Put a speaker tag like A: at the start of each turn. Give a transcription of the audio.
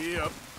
A: Yep.